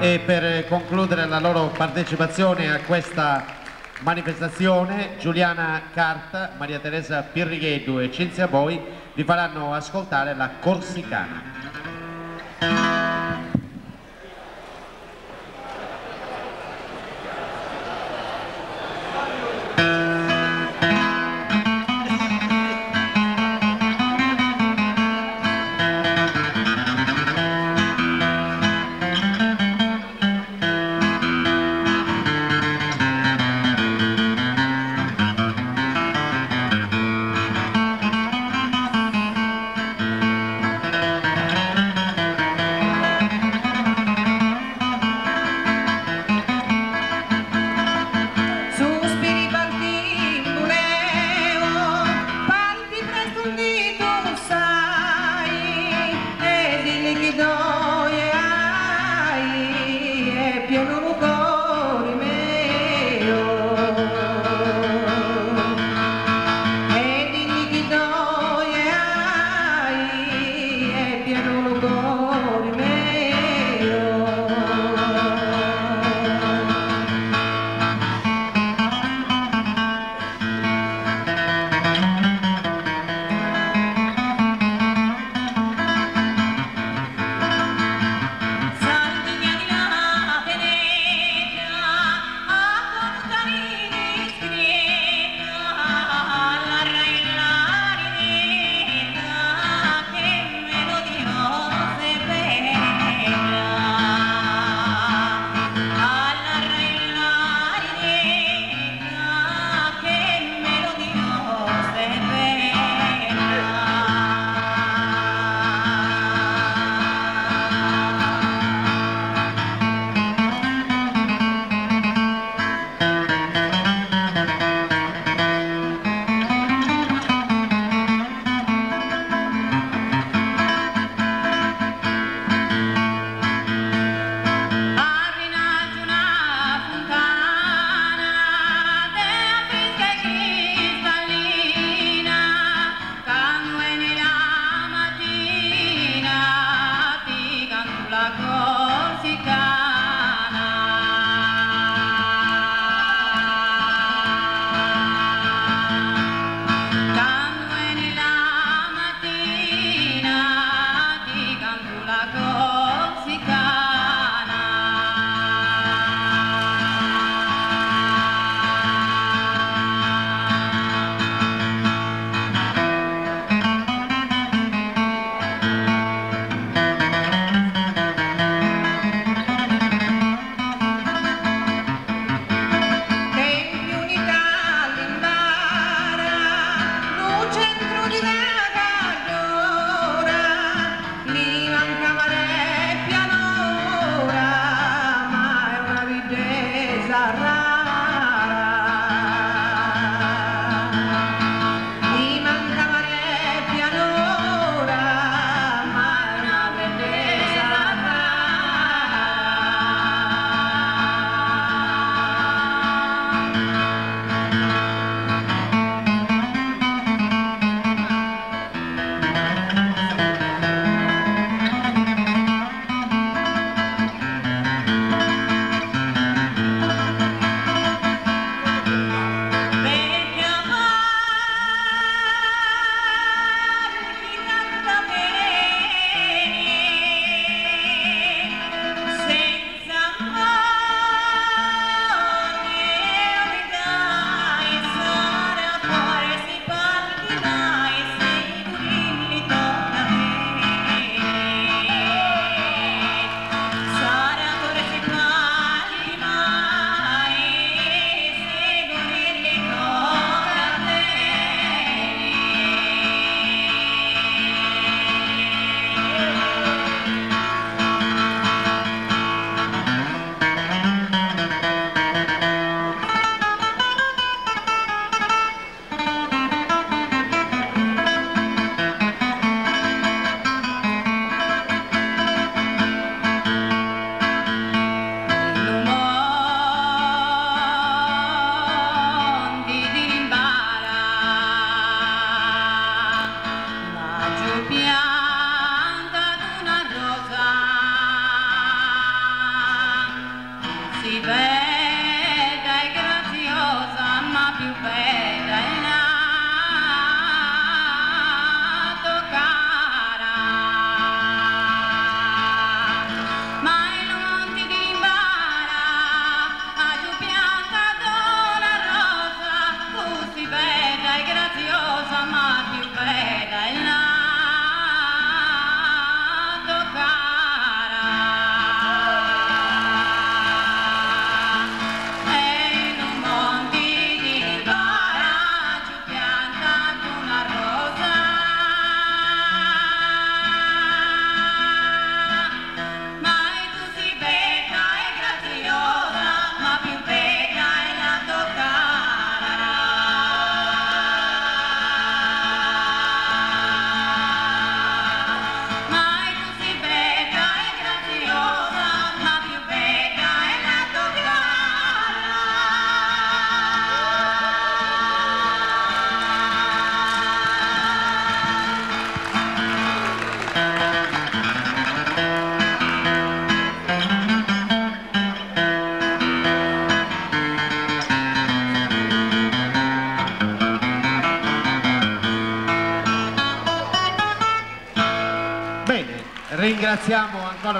e per concludere la loro partecipazione a questa manifestazione Giuliana Carta, Maria Teresa Pirrigheddu e Cinzia Boi vi faranno ascoltare la Corsicana.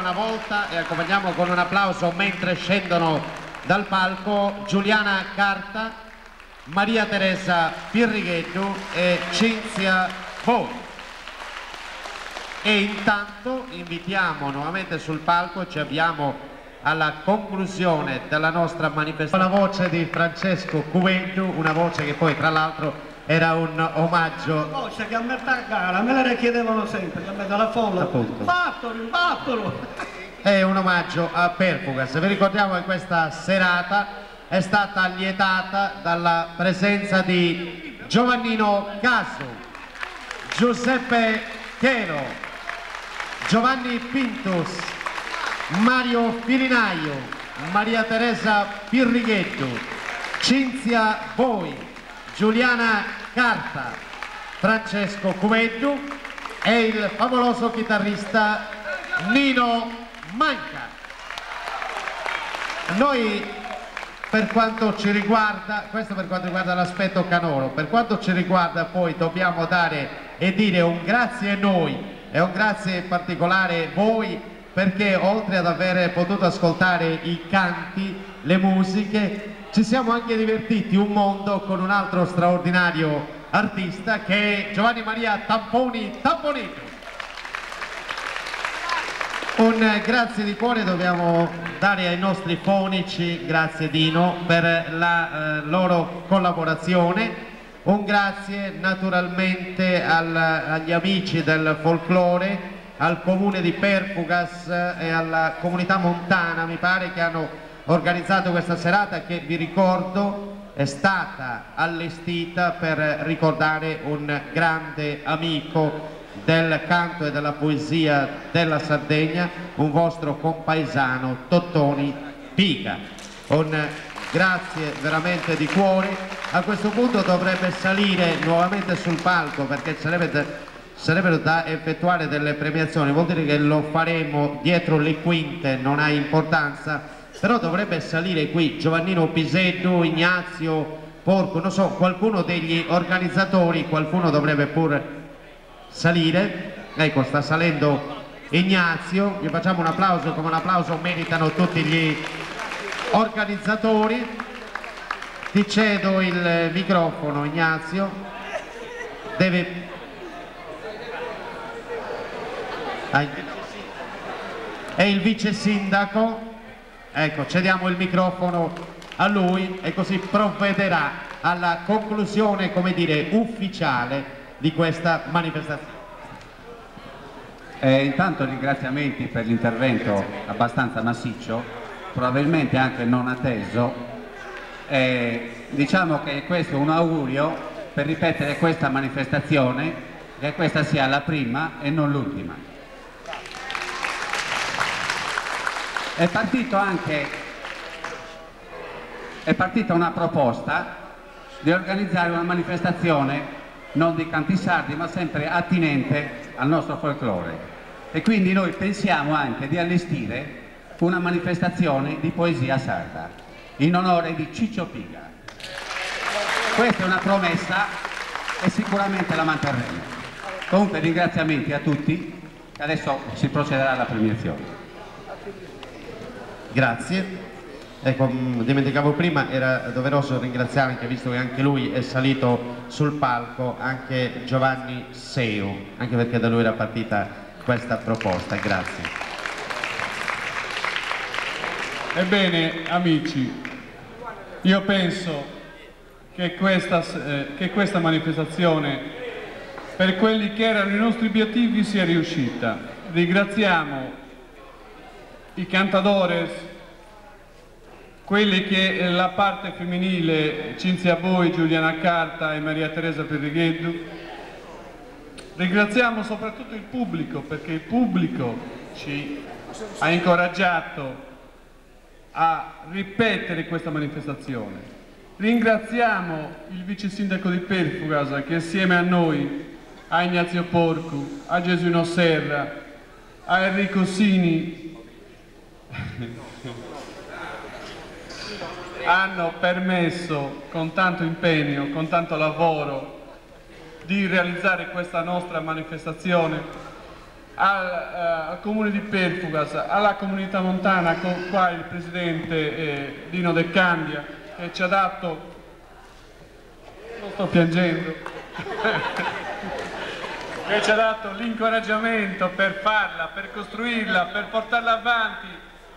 Una volta e accompagniamo con un applauso mentre scendono dal palco Giuliana Carta, Maria Teresa Pirrighetto e Cinzia Boi. E intanto invitiamo nuovamente sul palco, ci avviamo alla conclusione della nostra manifestazione, la voce di Francesco Cuventu, una voce che poi tra l'altro era un omaggio. Voce che a metà gara me la chiedevano sempre a me dalla folla. Battolo battolo è un omaggio a Perfugas. Vi ricordiamo che questa serata è stata lietata dalla presenza di Giovannino Casu Giuseppe Chero Giovanni Pintus Mario Filinaio Maria Teresa Pirrighetto Cinzia Boi Giuliana Carta, Francesco Cuveddu e il favoloso chitarrista Nino Manca. Noi per quanto ci riguarda, questo per quanto riguarda l'aspetto canoro, per quanto ci riguarda poi dobbiamo dare e dire un grazie a noi e un grazie particolare a voi perché oltre ad aver potuto ascoltare i canti, le musiche, ci siamo anche divertiti un mondo con un altro straordinario artista che è Giovanni Maria Tamponi Tamponito. Un grazie di cuore dobbiamo dare ai nostri fonici, grazie Dino, per la eh, loro collaborazione. Un grazie naturalmente al, agli amici del folklore, al comune di Perfugas e alla comunità montana, mi pare, che hanno organizzato questa serata che vi ricordo è stata allestita per ricordare un grande amico del canto e della poesia della Sardegna, un vostro compaesano Tottoni Pica. Un grazie veramente di cuore. A questo punto dovrebbe salire nuovamente sul palco perché sarebbe sarebbero da effettuare delle premiazioni, vuol dire che lo faremo dietro le quinte, non ha importanza però dovrebbe salire qui Giovannino Pisetto, Ignazio Porco, non so, qualcuno degli organizzatori, qualcuno dovrebbe pure salire, ecco sta salendo Ignazio, gli facciamo un applauso, come un applauso meritano tutti gli organizzatori, ti cedo il microfono Ignazio, deve... È il vice sindaco Ecco, cediamo il microfono a lui e così provvederà alla conclusione, come dire, ufficiale di questa manifestazione. Eh, intanto ringraziamenti per l'intervento abbastanza massiccio, probabilmente anche non atteso. Eh, diciamo che questo è un augurio per ripetere questa manifestazione, che questa sia la prima e non l'ultima. È partito anche è partita una proposta di organizzare una manifestazione non di canti sardi ma sempre attinente al nostro folklore. E quindi noi pensiamo anche di allestire una manifestazione di poesia sarda in onore di Ciccio Piga. Questa è una promessa e sicuramente la manterremo. Comunque ringraziamenti a tutti adesso si procederà alla premiazione Grazie. Ecco, mm, dimenticavo prima, era doveroso ringraziare anche, visto che anche lui è salito sul palco, anche Giovanni Seu, anche perché da lui era partita questa proposta. Grazie. Ebbene, amici, io penso che questa, eh, che questa manifestazione per quelli che erano i nostri obiettivi sia riuscita. Ringraziamo i cantadores, quelli che la parte femminile, Cinzia Boi, Giuliana Carta e Maria Teresa Perrighetto. Ringraziamo soprattutto il pubblico perché il pubblico ci ha incoraggiato a ripetere questa manifestazione. Ringraziamo il vice sindaco di Perfugasa che assieme a noi, a Ignazio Porcu, a Gesuino Serra, a Enrico Sini hanno permesso con tanto impegno, con tanto lavoro di realizzare questa nostra manifestazione al, eh, al comune di Perfugas, alla comunità montana, con qua il presidente eh, Dino De Candia che ci ha dato, non sto piangendo, che ci ha dato l'incoraggiamento per farla, per costruirla, per portarla avanti,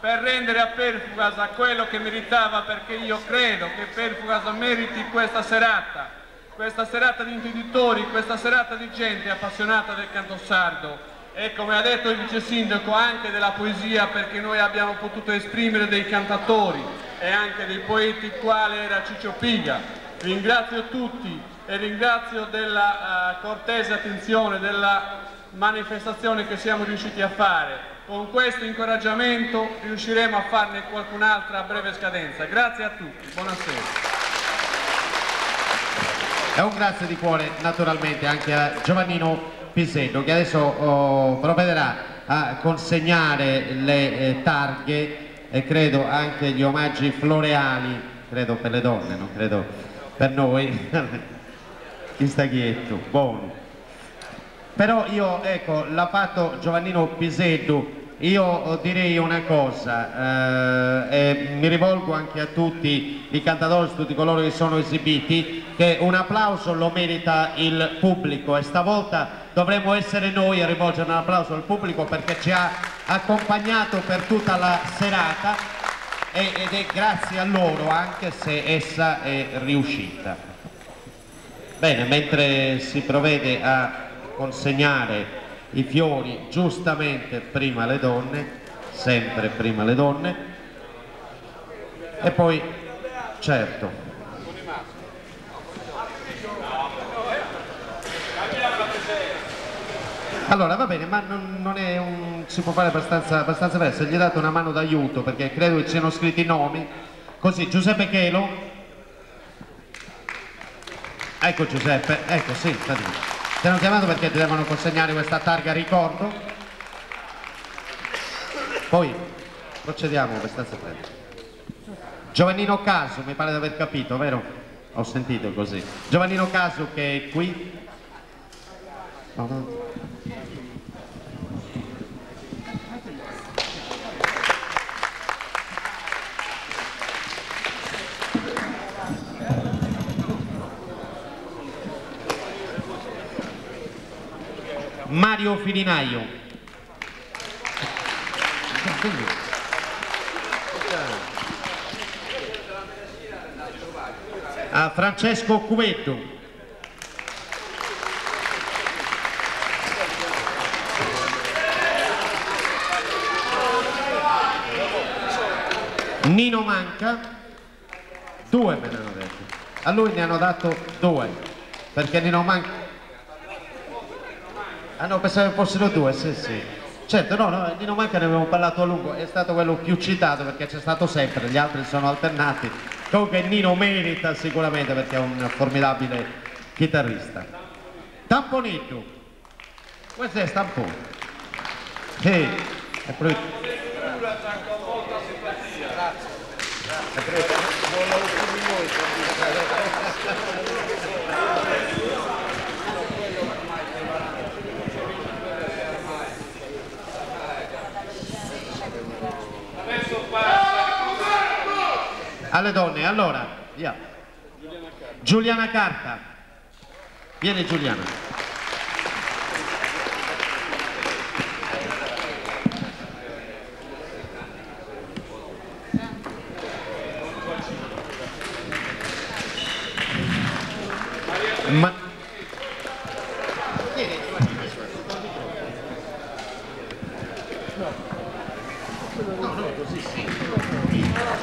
per rendere a Perfugas quello che meritava perché io credo che Perfugas meriti questa serata, questa serata di imprenditori, questa serata di gente appassionata del canto sardo e come ha detto il vice sindaco anche della poesia perché noi abbiamo potuto esprimere dei cantatori e anche dei poeti quale era Ciccio Piga. Ringrazio tutti e ringrazio della uh, cortese attenzione, della manifestazione che siamo riusciti a fare. Con questo incoraggiamento riusciremo a farne qualcun'altra a breve scadenza. Grazie a tutti, buonasera. E un grazie di cuore naturalmente anche a Giovannino Pisello che adesso oh, provvederà a consegnare le eh, targhe e credo anche gli omaggi floreali, credo per le donne, non credo per noi. chi sta quietto, buono. Però io, ecco, l'ha fatto Giovannino Pisello, io direi una cosa, eh, mi rivolgo anche a tutti i cantatori, tutti coloro che sono esibiti, che un applauso lo merita il pubblico e stavolta dovremmo essere noi a rivolgere un applauso al pubblico perché ci ha accompagnato per tutta la serata ed è grazie a loro anche se essa è riuscita. Bene, mentre si provvede a consegnare i fiori giustamente prima le donne, sempre prima le donne, e poi certo. Allora va bene, ma non, non un, si può fare abbastanza, abbastanza verso, gli ho dato una mano d'aiuto perché credo che siano scritti i nomi. Così, Giuseppe Chelo. Ecco Giuseppe, ecco sì, ti hanno chiamato perché ti devono consegnare questa targa ricordo. Poi procediamo abbastanza presto. Giovannino Caso, mi pare di aver capito, vero? Ho sentito così. Giovannino Caso che è qui. Mario Filinaio. A Francesco Cuvetto. Nino Manca, due me ne hanno detto. A lui ne hanno dato due, perché Nino Manca Ah no, pensavo fossero due, sì sì. Certo, no, no, Nino Manca ne avevamo parlato a lungo, è stato quello più citato perché c'è stato sempre, gli altri sono alternati. Comunque Nino merita sicuramente perché è un formidabile chitarrista. Tamponetto. Questo è Stampone. Sì, è proprio... alle donne allora via. Giuliana Carta. Viene Giuliana Ma...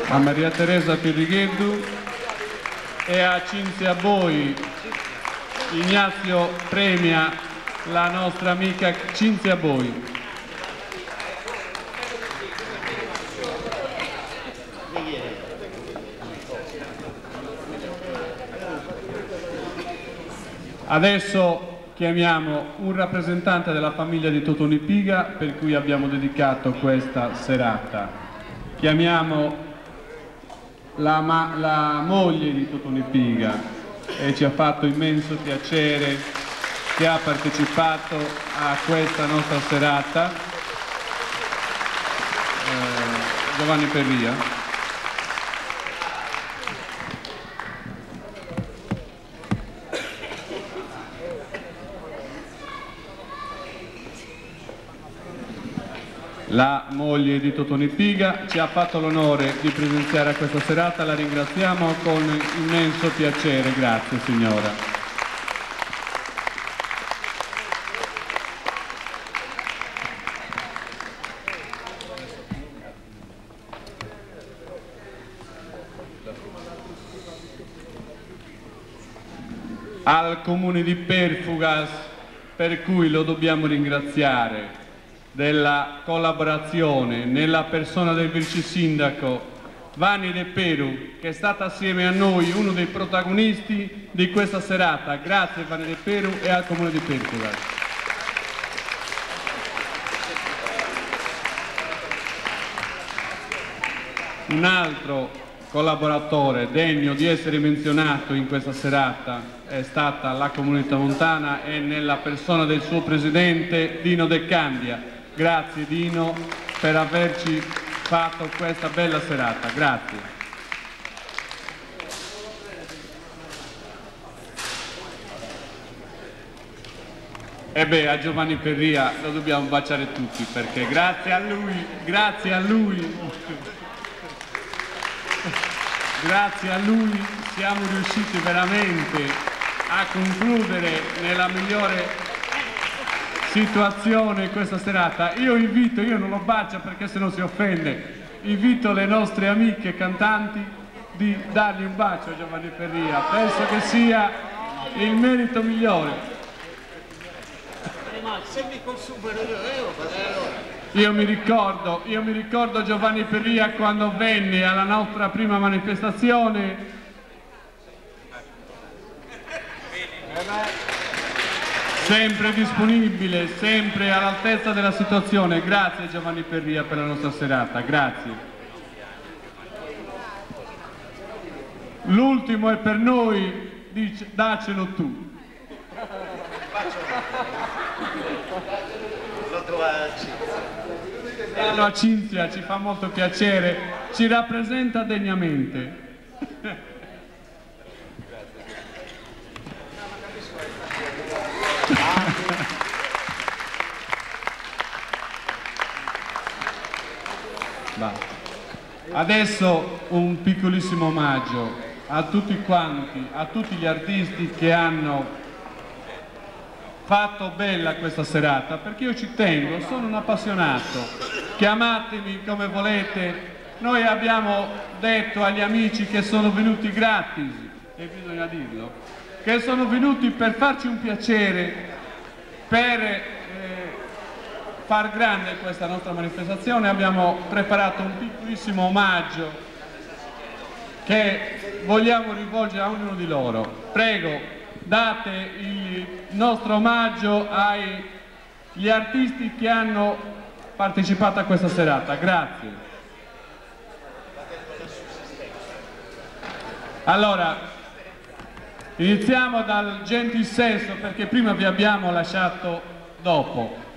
a Maria Teresa Pirrigheddu e a Cinzia Boi. Ignazio premia la nostra amica Cinzia Boi. Adesso chiamiamo un rappresentante della famiglia di Totoni Piga per cui abbiamo dedicato questa serata. Chiamiamo la, la moglie di Totone Piga e ci ha fatto immenso piacere che ha partecipato a questa nostra serata, eh, Giovanni Perria. La moglie di Totoni Piga ci ha fatto l'onore di presenziare a questa serata, la ringraziamo con immenso piacere, grazie signora. Al comune di Perfugas, per cui lo dobbiamo ringraziare, della collaborazione nella persona del vice sindaco Vanni De Peru che è stata assieme a noi uno dei protagonisti di questa serata. Grazie Vanni De Peru e al Comune di Pertugal. Un altro collaboratore degno di essere menzionato in questa serata è stata la comunità montana e nella persona del suo presidente Dino De Candia Grazie Dino per averci fatto questa bella serata. Grazie. E beh, a Giovanni Perria lo dobbiamo baciare tutti perché grazie a lui, grazie a lui, grazie a lui siamo riusciti veramente a concludere nella migliore situazione questa serata. Io invito, io non lo bacio perché se no si offende, invito le nostre amiche cantanti di dargli un bacio a Giovanni Ferria. Penso che sia il merito migliore. Io mi ricordo, io mi ricordo Giovanni Perria quando venne alla nostra prima manifestazione sempre disponibile, sempre all'altezza della situazione. Grazie Giovanni Perria per la nostra serata, grazie. L'ultimo è per noi, dice, dacelo tu. Lo trova Cinzia. a Cinzia, ci fa molto piacere, ci rappresenta degnamente. Adesso un piccolissimo omaggio a tutti quanti, a tutti gli artisti che hanno fatto bella questa serata, perché io ci tengo, sono un appassionato, chiamatemi come volete, noi abbiamo detto agli amici che sono venuti gratis, e bisogna dirlo, che sono venuti per farci un piacere, per far grande questa nostra manifestazione abbiamo preparato un piccolissimo omaggio che vogliamo rivolgere a ognuno di loro. Prego, date il nostro omaggio agli artisti che hanno partecipato a questa serata. Grazie. Allora, iniziamo dal gentil sesso perché prima vi abbiamo lasciato dopo.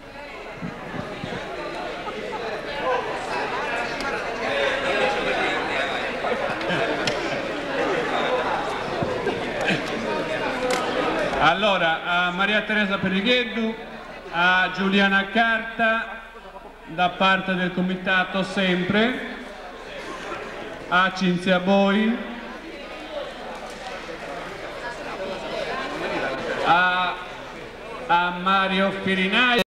Allora, a Maria Teresa Perigheddu, a Giuliana Carta, da parte del comitato sempre, a Cinzia Boi, a, a Mario Pirinai,